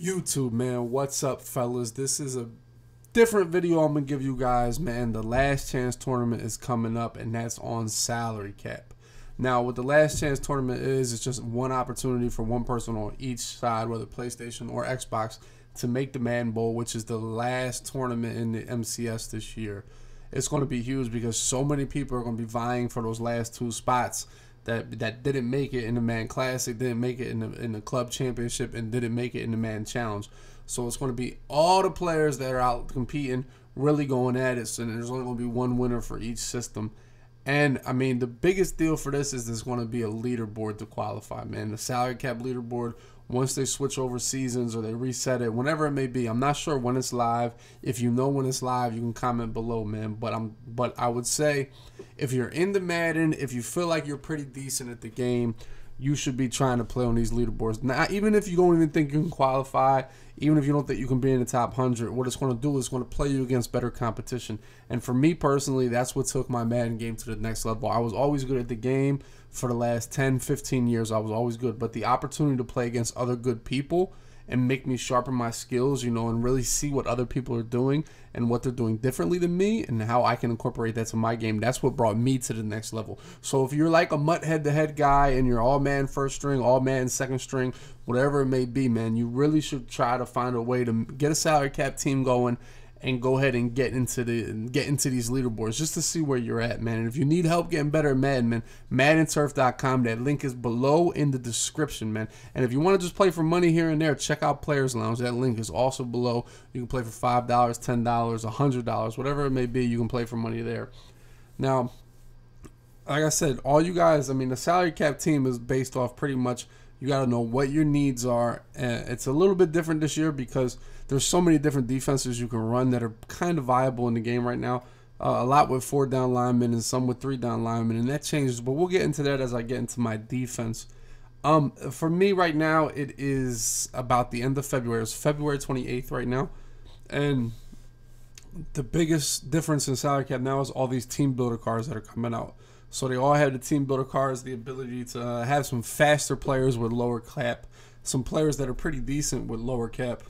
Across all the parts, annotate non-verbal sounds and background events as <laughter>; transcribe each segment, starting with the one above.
YouTube, man. What's up, fellas? This is a different video I'm gonna give you guys, man. The last chance tournament is coming up, and that's on salary cap. Now, what the last chance tournament is, it's just one opportunity for one person on each side, whether PlayStation or Xbox, to make the Madden Bowl, which is the last tournament in the MCS this year. It's going to be huge because so many people are going to be vying for those last two spots that that didn't make it in the Madden Classic, didn't make it in the in the Club Championship, and didn't make it in the Madden Challenge. So it's going to be all the players that are out competing, really going at it. So there's only going to be one winner for each system. And I mean, the biggest deal for this is there's going to be a leaderboard to qualify, man. The salary cap leaderboard once they switch over seasons or they reset it, whenever it may be. I'm not sure when it's live. If you know when it's live, you can comment below, man. But I'm but I would say if you're in the Madden, if you feel like you're pretty decent at the game, you should be trying to play on these leaderboards. Now, even if you don't even think you can qualify, even if you don't think you can be in the top 100, what it's going to do is going to play you against better competition. And for me personally, that's what took my Madden game to the next level. I was always good at the game for the last 10, 15 years. I was always good. But the opportunity to play against other good people and make me sharpen my skills, you know, and really see what other people are doing and what they're doing differently than me and how I can incorporate that to my game. That's what brought me to the next level. So if you're like a MUT head to head guy and you're all man first string, all man second string, whatever it may be, man, you really should try to find a way to get a salary cap team going and go ahead and get into the get into these leaderboards just to see where you're at, man. And if you need help getting better at Madden, man, MaddenTurf.com. That link is below in the description, man. And if you want to just play for money here and there, check out Players Lounge. That link is also below. You can play for five dollars, ten dollars, a hundred dollars, whatever it may be. You can play for money there. Now, like I said, all you guys, I mean, the salary cap team is based off pretty much you got to know what your needs are. And it's a little bit different this year because there's so many different defenses you can run that are kind of viable in the game right now. Uh, a lot with four down linemen and some with three down linemen, and that changes. But we'll get into that as I get into my defense. Um, for me right now, it is about the end of February. It's February 28th right now, and the biggest difference in salary cap now is all these team builder cars that are coming out. So they all have the team builder cars, the ability to have some faster players with lower cap, some players that are pretty decent with lower cap.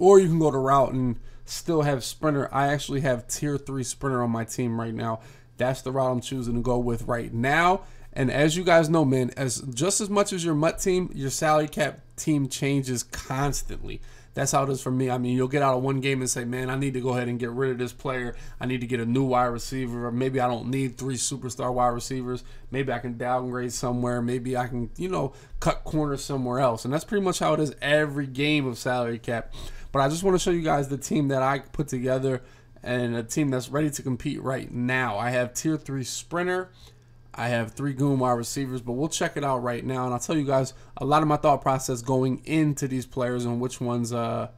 Or you can go to route and still have sprinter. I actually have tier three sprinter on my team right now. That's the route I'm choosing to go with right now. And as you guys know, man, as just as much as your MUT team, your salary cap team changes constantly. That's how it is for me. I mean, you'll get out of one game and say, man, I need to go ahead and get rid of this player. I need to get a new wide receiver. Or maybe I don't need three superstar wide receivers. Maybe I can downgrade somewhere. Maybe I can, you know, cut corners somewhere else. And that's pretty much how it is every game of salary cap. But I just want to show you guys the team that I put together and a team that's ready to compete right now. I have tier three sprinter. I have three goon wide receivers, but we'll check it out right now, and I'll tell you guys a lot of my thought process going into these players and which ones, uh,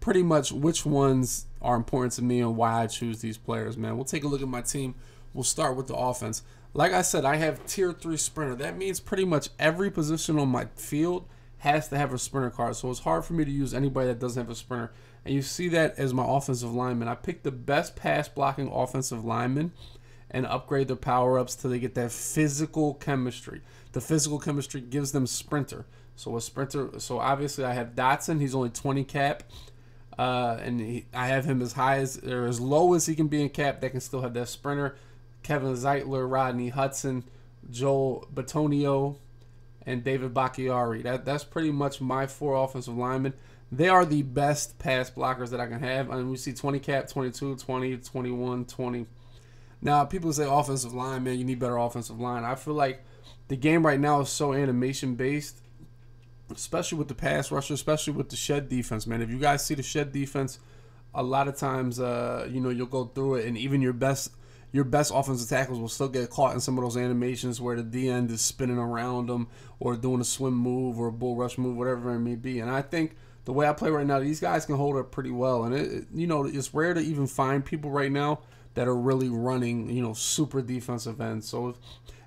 pretty much which ones are important to me and why I choose these players. Man, we'll take a look at my team. We'll start with the offense. Like I said, I have tier three sprinter. That means pretty much every position on my field has to have a sprinter card, so it's hard for me to use anybody that doesn't have a sprinter. And you see that as my offensive lineman. I picked the best pass blocking offensive lineman and upgrade their power ups till they get that physical chemistry. The physical chemistry gives them sprinter. So a sprinter. So obviously I have Dotson. He's only 20 cap, uh, and he, I have him as high as or as low as he can be in cap. That can still have that sprinter. Kevin Zeitler, Rodney Hudson, Joel Bitonio, and David Bakhtiari. That that's pretty much my four offensive linemen. They are the best pass blockers that I can have. I mean, we see 20 cap, 22, 20, 21, 20. Now, people say offensive line, man, you need better offensive line. I feel like the game right now is so animation based, especially with the pass rusher, especially with the shed defense, man. If you guys see the shed defense, a lot of times, uh, you know, you'll go through it, and even your best your best offensive tackles will still get caught in some of those animations where the D end is spinning around them or doing a swim move or a bull rush move, whatever it may be. And I think the way I play right now, these guys can hold up pretty well. And it, you know, it's rare to even find people right now that are really running, you know, super defensive ends. So if,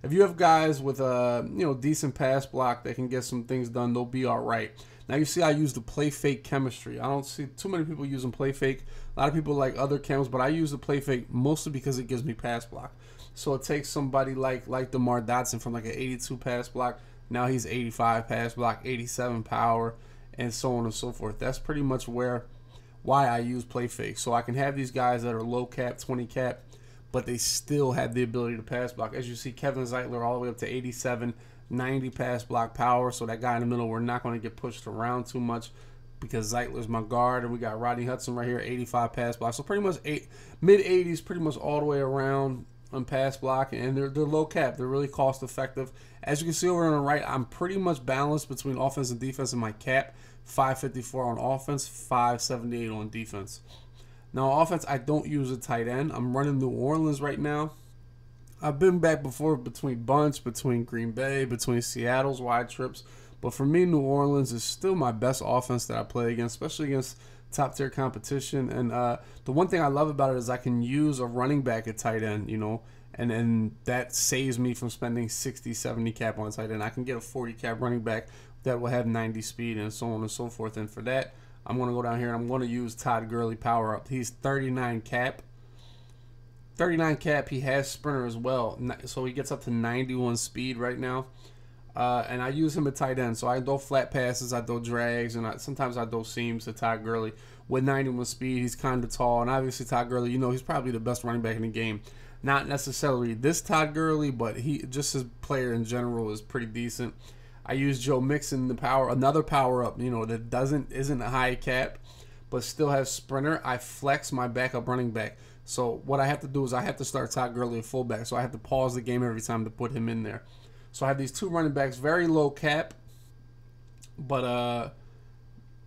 if you have guys with a you know decent pass block that can get some things done, they'll be all right. Now you see I use the play fake chemistry. I don't see too many people using play fake. A lot of people like other chems, but I use the play fake mostly because it gives me pass block. So it takes somebody like like DeMar Dotson from like an 82 pass block. Now he's 85 pass block, 87 power and so on and so forth. That's pretty much where why I use play fake. So I can have these guys that are low cap, 20 cap, but they still have the ability to pass block. As you see, Kevin Zeitler all the way up to 87, 90 pass block power. So that guy in the middle, we're not going to get pushed around too much because Zeitler's my guard, and we got Rodney Hudson right here, 85 pass block. So pretty much eight mid 80s, pretty much all the way around on pass block, and they're they're low cap. They're really cost effective. As you can see over on the right, I'm pretty much balanced between offense and defense in my cap. 554 on offense, 578 on defense. Now offense, I don't use a tight end. I'm running New Orleans right now. I've been back before between bunch, between Green Bay, between Seattle's wide trips. But for me, New Orleans is still my best offense that I play against, especially against top tier competition. And uh, the one thing I love about it is I can use a running back at tight end, you know, and and that saves me from spending 60, 70 cap on tight end. I can get a 40 cap running back that will have 90 speed and so on and so forth. And for that, I'm going to go down here and I'm going to use Todd Gurley power up. He's 39 cap. 39 cap. He has sprinter as well, so he gets up to 91 speed right now. Uh, and I use him at tight end. So I throw flat passes, I throw drags, and I, sometimes I throw seams to Todd Gurley. With 91 speed, he's kind of tall. And obviously, Todd Gurley, you know, he's probably the best running back in the game. Not necessarily this Todd Gurley, but he just his player in general is pretty decent. I use Joe Mixon, the power, another power up, you know, that doesn't isn't a high cap, but still has sprinter. I flex my backup running back. So what I have to do is I have to start Todd Gurley at fullback. So I have to pause the game every time to put him in there. So I have these two running backs, very low cap, but uh,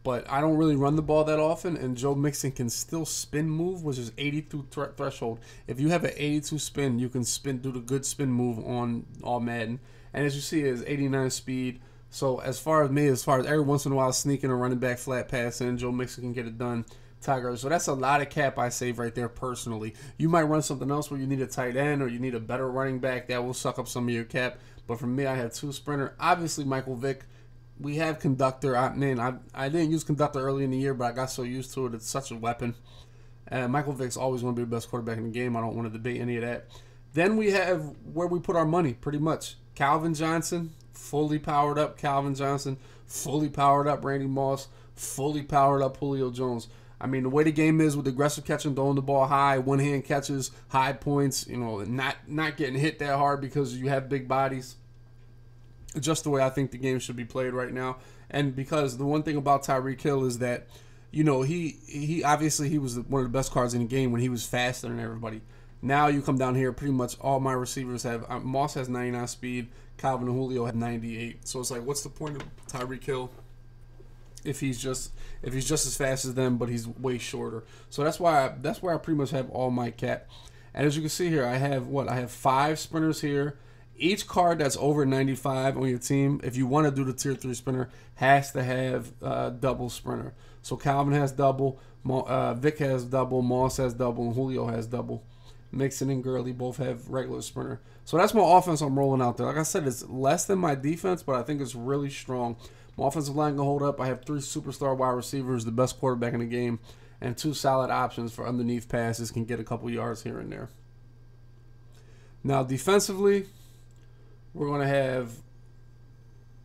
but I don't really run the ball that often, and Joe Mixon can still spin move, which is 82 th- threshold. If you have an 82 spin, you can spin do the good spin move on all Madden, and as you see, it's 89 speed. So as far as me, as far as every once in a while sneaking a running back flat pass in, Joe Mixon can get it done. Tiger. So that's a lot of cap I save right there personally. You might run something else where you need a tight end or you need a better running back that will suck up some of your cap. But for me, I have two sprinter. Obviously, Michael Vick. We have conductor. I man, I I didn't use conductor early in the year, but I got so used to it. It's such a weapon. And Michael Vick's always going to be the best quarterback in the game. I don't want to debate any of that. Then we have where we put our money, pretty much. Calvin Johnson, fully powered up. Calvin Johnson, fully powered up. Randy Moss, fully powered up. Julio Jones. I mean, the way the game is with aggressive catching, throwing the ball high, one hand catches, high points, you know, not not getting hit that hard because you have big bodies. Just the way I think the game should be played right now. And because the one thing about Tyreek Hill is that, you know, he he obviously he was one of the best cards in the game when he was faster than everybody. Now you come down here, pretty much all my receivers have uh, Moss has 99 speed, Calvin and Julio have 98. So it's like, what's the point of Tyreek Hill if he's just if he's just as fast as them, but he's way shorter. So that's why I, that's where I pretty much have all my cap. And as you can see here, I have what I have five sprinters here. Each card that's over 95 on your team, if you want to do the tier three sprinter, has to have uh, double sprinter. So Calvin has double, uh, Vick has double, Moss has double, and Julio has double. Mixon and Gurley both have regular sprinter. So that's my offense I'm rolling out there. Like I said, it's less than my defense, but I think it's really strong. My offensive line can hold up. I have three superstar wide receivers, the best quarterback in the game, and two solid options for underneath passes can get a couple yards here and there. Now defensively, we're gonna have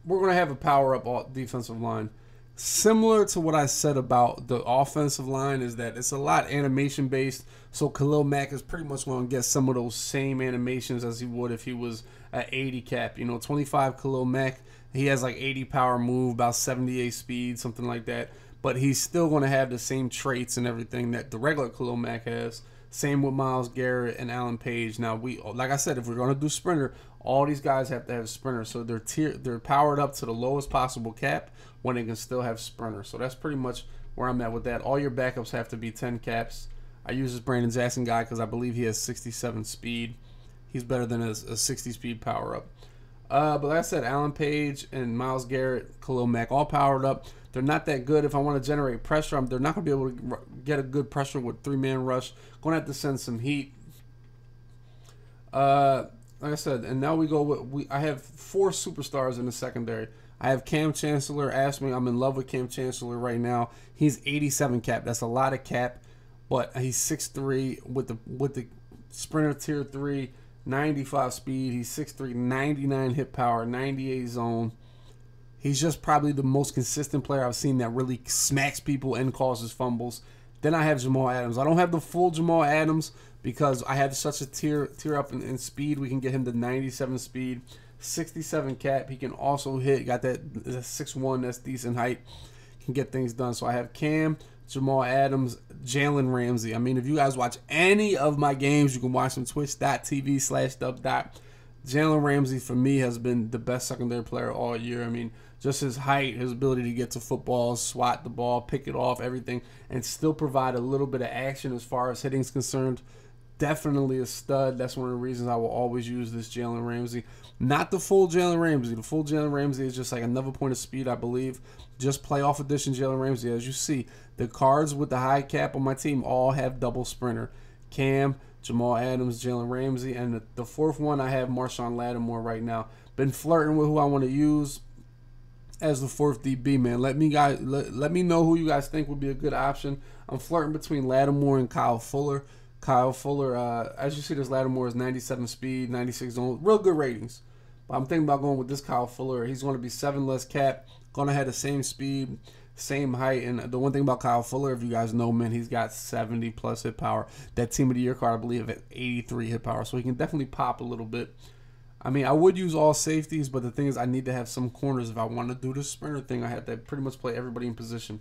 we're gonna have a power up defensive line. Similar to what I said about the offensive line is that it's a lot animation based. So Khalil Mack is pretty much going to get some of those same animations as he would if he was at 80 cap. You know, 25 Khalil Mack he has like 80 power move, about 78 speed, something like that. But he's still going to have the same traits and everything that the regular Khalil Mack has. Same with Myles Garrett and Alan Page. Now we, like I said, if we're going to do sprinter, all these guys have to have sprinter, so they're tier, they're powered up to the lowest possible cap when they can still have sprinter. So that's pretty much where I'm at with that. All your backups have to be 10 caps. I use this Brandon Jackson guy because I believe he has 67 speed. He's better than a, a 60 speed power up. Uh, but like I said, Alan Page and Myles Garrett, Khalil Mack, all powered up. They're not that good. If I want to generate pressure, they're not going to be able to get a good pressure with three man rush. Going to have to send some heat. Uh, like I said, and now we go with we. I have four superstars in the secondary. I have Kam Chancellor. Ask me, I'm in love with Kam Chancellor right now. He's 87 cap. That's a lot of cap, but he's 6'3 with the with the sprinter tier three 95 speed. He's 6'3", 99 hit power, 98 zone. He's just probably the most consistent player I've seen that really smacks people and causes fumbles. Then I have Jamal Adams. I don't have the full Jamal Adams because I have such a tier tier up in, in speed. We can get him to 97 speed, 67 cap. He can also hit. Got that six one. That's decent height. Can get things done. So I have Kam, Jamal Adams, Jalen Ramsey. I mean, if you guys watch any of my games, you can watch them twitch.tv slash dub dot. Jalen Ramsey for me has been the best secondary player all year. I mean, just his height, his ability to get to football, swat the ball, pick it off, everything, and still provide a little bit of action as far as hitting is concerned. Definitely a stud. That's one of the reasons I will always use this Jalen Ramsey. Not the full Jalen Ramsey. The full Jalen Ramsey is just like another point of speed, I believe. Just playoff edition Jalen Ramsey. As you see, the cards with the high cap on my team all have double sprinter. Kam, Jamal Adams, Jalen Ramsey, and the, fourth one I have Marshon Lattimore right now. Been flirting with who I want to use as the fourth DB, man. Let me guys let, let me know who you guys think would be a good option. I'm flirting between Lattimore and Kyle Fuller. Kyle Fuller, uh, as you see, this Lattimore is 97 speed, 96 zone, real good ratings. But I'm thinking about going with this Kyle Fuller. He's going to be seven less cap, going to have the same speed, same height. And the one thing about Kyle Fuller, if you guys know, man, he's got 70 plus hit power. That team of the year card, I believe, at 83 hit power. So he can definitely pop a little bit. I mean, I would use all safeties, but the thing is, I need to have some corners. If I want to do the sprinter thing, I have to pretty much play everybody in position.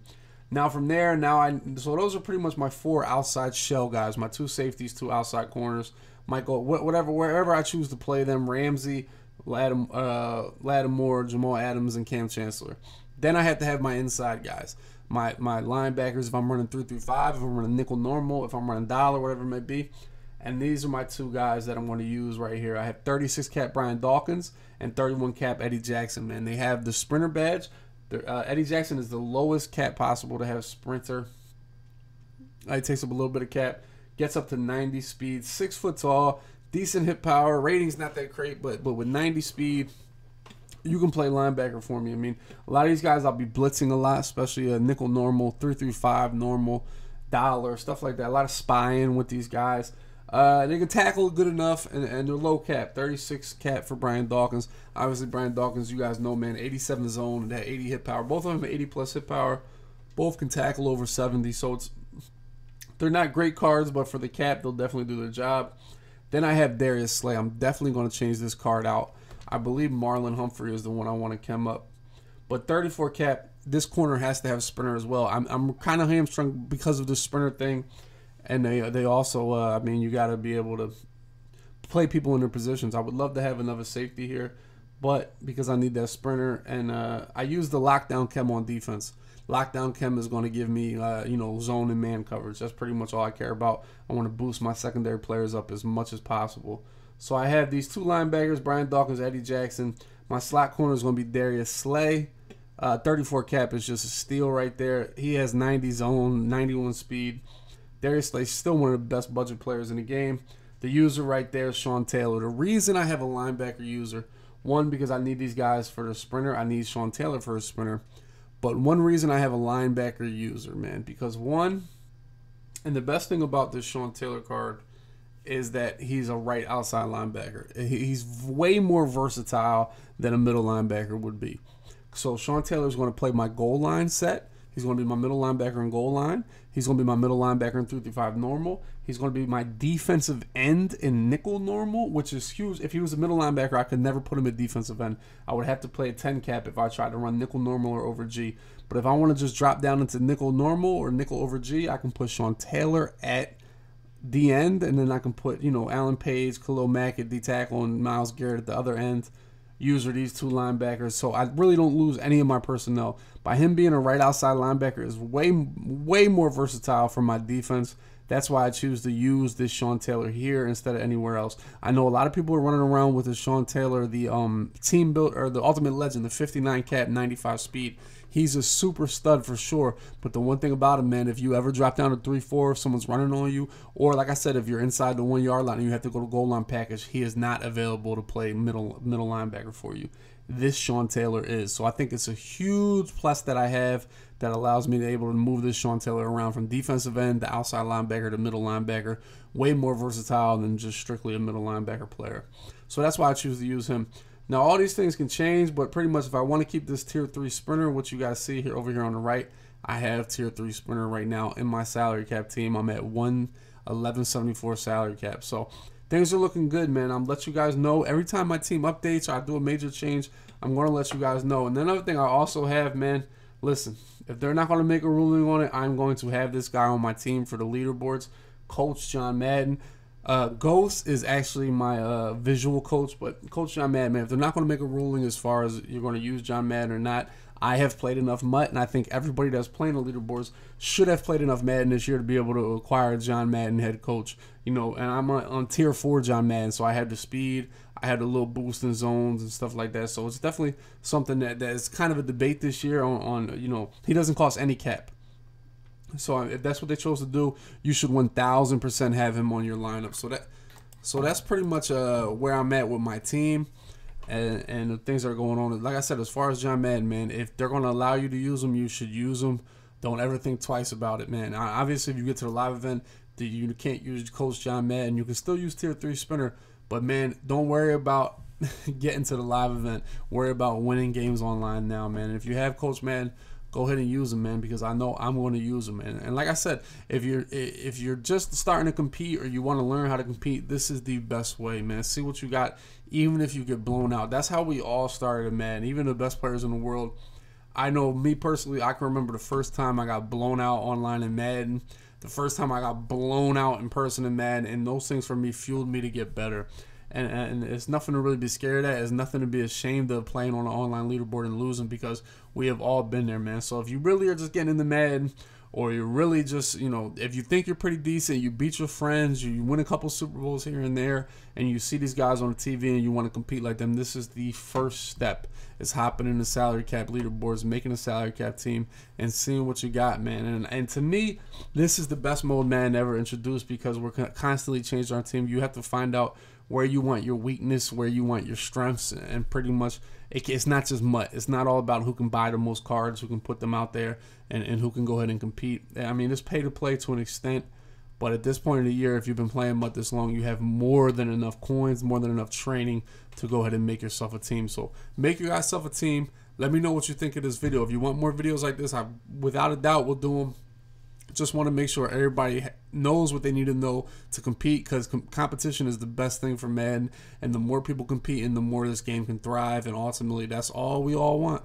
Now from there, now I so those are pretty much my four outside shell guys. My two safeties, two outside corners. Michael, whatever wherever I choose to play them. Ramsey, Lattim, uh, Lattimore, Jamal Adams, and Kam Chancellor. Then I have to have my inside guys. My my linebackers if I'm running three through five, if I'm running nickel normal, if I'm running dollar, whatever it may be. And these are my two guys that I'm going to use right here. I have 36 cap Brian Dawkins and 31 cap Eddie Jackson. Man, they have the sprinter badge. Uh, Eddie Jackson is the lowest cap possible to have sprinter. It takes up a little bit of cap. Gets up to 90 speed. Six foot tall. Decent hit power. Rating's not that great, but but with 90 speed, you can play linebacker for me. I mean, a lot of these guys I'll be blitzing a lot, especially a nickel normal, three through five normal, dollar stuff like that. A lot of spying with these guys. Uh, they can tackle good enough, and, and they're low cap. 36 cap for Brian Dawkins. Obviously, Brian Dawkins, you guys know, man, 87 zone and that 80 hit power. Both of them 80 plus hit power. Both can tackle over 70. So it's they're not great cards, but for the cap, they'll definitely do their job. Then I have Darius Slay. I'm definitely going to change this card out. I believe Marlon Humphrey is the one I want to come up. But 34 cap, this corner has to have sprinter as well. I'm, I'm kind of hamstrung because of the sprinter thing and they they also uh, I mean you got to be able to play people in their positions. I would love to have another safety here, but because I need that sprinter and uh, I use the lockdown chem on defense. Lockdown chem is going to give me uh, you know zone and man coverage. That's pretty much all I care about. I want to boost my secondary players up as much as possible. So I have these two linebackers, Brian Dawkins, Eddie Jackson. My slot corner is going to be Darius Slay. Uh, 34 cap is just a steal right there. He has 90 zone, 91 speed. Darius Slay still one of the best budget players in the game. The user right there is Sean Taylor. The reason I have a linebacker user, one because I need these guys for the sprinter. I need Sean Taylor for a sprinter. But one reason I have a linebacker user, man, because one, and the best thing about this Sean Taylor card is that he's a right outside linebacker. He's way more versatile than a middle linebacker would be. So Sean Taylor is going to play my goal line set. He's going to be my middle linebacker and goal line. He's going to be my middle linebacker in 335 normal. He's going to be my defensive end in nickel normal, which is huge. If he was a middle linebacker, I could never put him at defensive end. I would have to play a 10 cap if I tried to run nickel normal or over G. But if I want to just drop down into nickel normal or nickel over G, I can put Sean Taylor at the end, and then I can put, you know, Alan Page, Khalil Mack at D tackle, and Myles Garrett at the other end user these two linebackers. So I really don't lose any of my personnel. By him being a right outside linebacker is way way more versatile for my defense. That's why I choose to use this Sean Taylor here instead of anywhere else. I know a lot of people are running around with this Sean Taylor, the um, team built or the ultimate legend, the 59 cap, 95 speed. He's a super stud for sure. But the one thing about him, man, if you ever drop down to 3 4, if someone's running on you, or like I said, if you're inside the one yard line and you have to go to goal line package, he is not available to play middle middle linebacker for you. This Sean Taylor is. So I think it's a huge plus that I have that allows me to able to move this Sean Taylor around from defensive end to outside linebacker to middle linebacker. Way more versatile than just strictly a middle linebacker player. So that's why I choose to use him. Now all these things can change, but pretty much if I want to keep this tier three sprinter, what you guys see here over here on the right, I have tier three sprinter right now in my salary cap team. I'm at one eleven seventy four salary cap. So things are looking good, man. I'm let you guys know every time my team updates or I do a major change, I'm gonna let you guys know. And then another thing I also have, man, listen, if they're not gonna make a ruling on it, I'm going to have this guy on my team for the leaderboards, Coach John Madden. Uh, Ghost is actually my uh, visual coach, but Coach John Madden, man, if they're not going to make a ruling as far as you're going to use John Madden or not, I have played enough MUT, and I think everybody that's playing the leaderboards should have played enough Madden this year to be able to acquire John Madden head coach. You know, and I'm on, on tier four John Madden, so I had the speed, I had a little boost in zones and stuff like that. So it's definitely something that, that is kind of a debate this year on, on you know he doesn't cost any cap. So if that's what they chose to do, you should 1000% have him on your lineup. So that so that's pretty much uh, where I'm at with my team and, and the things that are going on. Like I said, as far as John Madden, man, if they're going to allow you to use them, you should use them. Don't ever think twice about it, man. Obviously, if you get to the live event, you can't use Coach John Madden. You can still use Tier 3 Sprinter, but man, don't worry about <laughs> getting to the live event. Worry about winning games online now, man. if you have Coach Madden, go ahead and use them, man, because I know I'm going to use them. And, and like I said, if you're if you're just starting to compete or you want to learn how to compete, this is the best way, man. See what you got, even if you get blown out. That's how we all started, man. Even the best players in the world. I know me personally, I can remember the first time I got blown out online in Madden, the first time I got blown out in person in Madden, and those things for me fueled me to get better and, and it's nothing to really be scared at. It's nothing to be ashamed of playing on an online leaderboard and losing because we have all been there, man. So if you really are just getting in the mad or you're really just, you know, if you think you're pretty decent, you beat your friends, you win a couple Super Bowls here and there, and you see these guys on the TV and you want to compete like them, this is the first step. Is hopping in the salary cap leaderboards, making a salary cap team, and seeing what you got, man. And and to me, this is the best mode man ever introduced because we're constantly changing our team. You have to find out where you want your weakness, where you want your strengths, and pretty much it, it's not just MUT. It's not all about who can buy the most cards, who can put them out there, and, and who can go ahead and compete. I mean, it's pay to play to an extent, but at this point in the year, if you've been playing MUT this long, you have more than enough coins, more than enough training to go ahead and make yourself a team. So make yourself a team. Let me know what you think of this video. If you want more videos like this, I without a doubt will do them just want to make sure everybody knows what they need to know to compete because com- competition is the best thing for men. And the more people compete, and the more this game can thrive. And ultimately, that's all we all want.